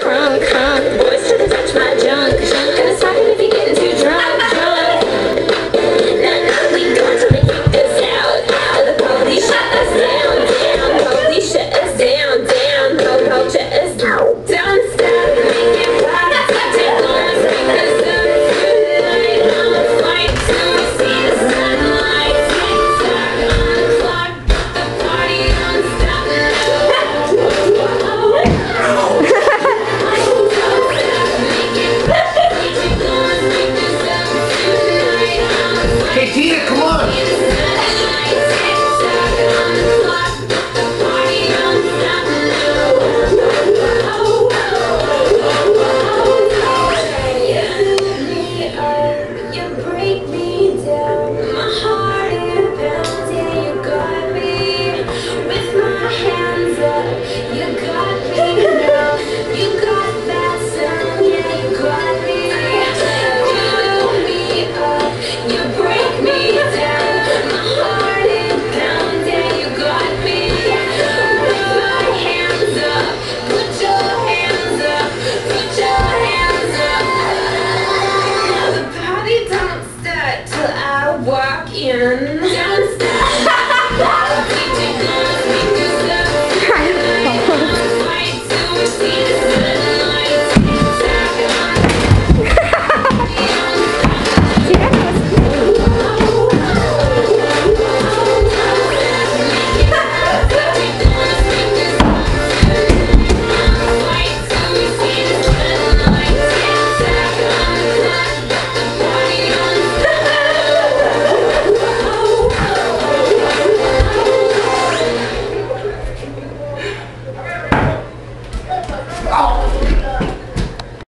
Crunk, crunk, You break me down. in.